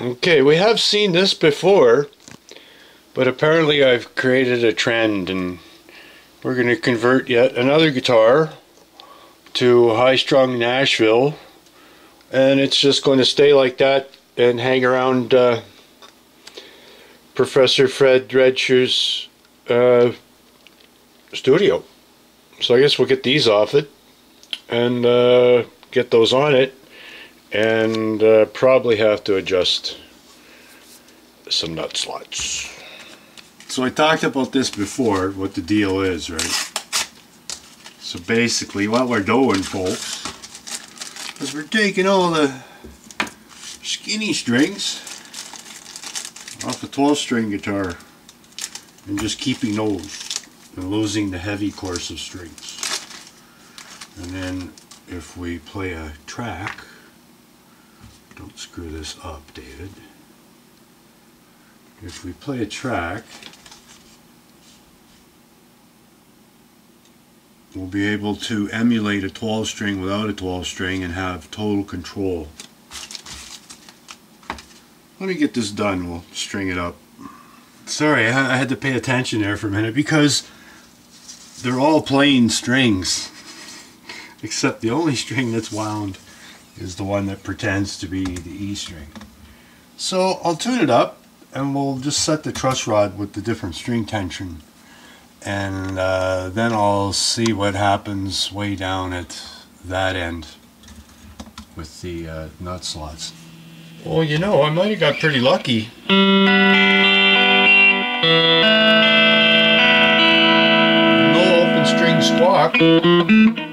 Okay, we have seen this before, but apparently I've created a trend and we're going to convert yet another guitar to high-strung Nashville and it's just going to stay like that and hang around uh, Professor Fred Redshoe's uh, studio. So I guess we'll get these off it and uh, get those on it and uh, probably have to adjust some nut slots. So I talked about this before, what the deal is, right? So basically what we're doing, folks, is we're taking all the skinny strings off the 12 string guitar and just keeping those and losing the heavy course of strings. And then if we play a track, don't screw this up, David. If we play a track, we'll be able to emulate a 12 string without a 12 string and have total control. Let me get this done, we'll string it up. Sorry, I had to pay attention there for a minute because they're all plain strings except the only string that's wound is the one that pretends to be the E string. So I'll tune it up and we'll just set the truss rod with the different string tension and uh, then I'll see what happens way down at that end with the uh, nut slots. Well, you know, I might have got pretty lucky. No open string squawk.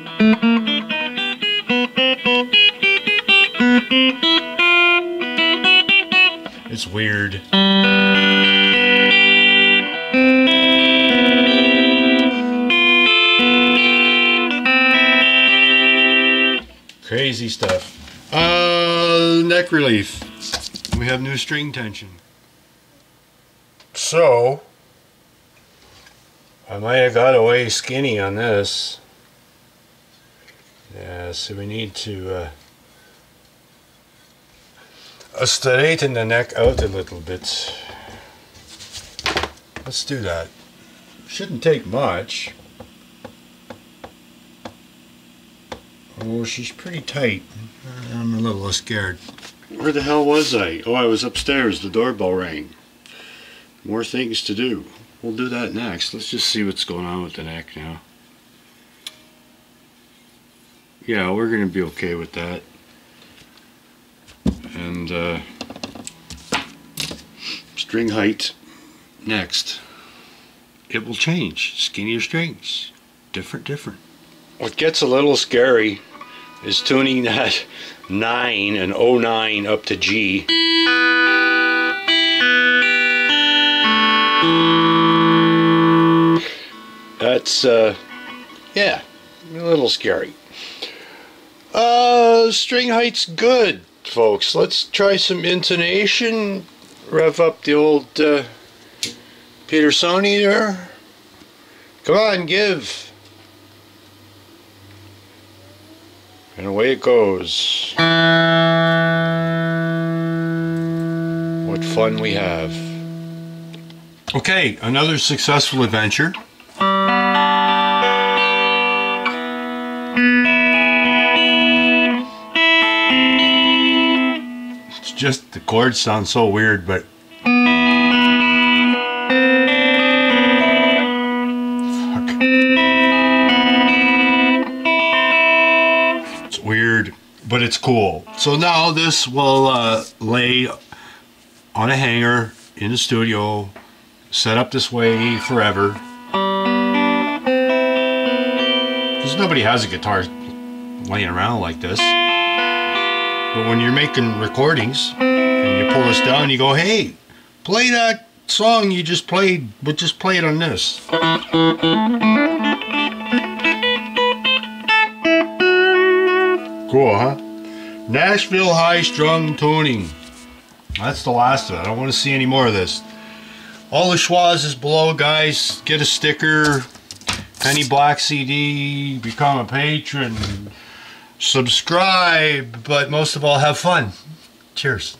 It's weird. Crazy stuff. Uh, neck relief. We have new string tension. So, I might have got away skinny on this. Yeah, so we need to uh, straighten the neck out a little bit. Let's do that. Shouldn't take much. Oh, she's pretty tight. I'm a little scared. Where the hell was I? Oh, I was upstairs. The doorbell rang. More things to do. We'll do that next. Let's just see what's going on with the neck now. Yeah, we're going to be okay with that. And uh, string height next. It will change. Skinnier strings. Different, different. What gets a little scary is tuning that 9 and 09 up to G. That's, uh, yeah, a little scary. Uh, string height's good, folks. Let's try some intonation. Rev up the old uh, Petersoni there. Come on, give. And away it goes. What fun we have. Okay, another successful adventure. Just the chords sound so weird, but it's weird, but it's cool. So now this will uh, lay on a hanger in the studio, set up this way forever. Because nobody has a guitar laying around like this. But when you're making recordings and you pull this down, you go, hey, play that song you just played, but just play it on this. Cool, huh? Nashville High Strung Tuning. That's the last of it. I don't want to see any more of this. All the schwaz is below, guys. Get a sticker. Penny Black CD. Become a patron. Subscribe. But most of all, have fun. Cheers.